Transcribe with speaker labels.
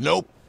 Speaker 1: Nope.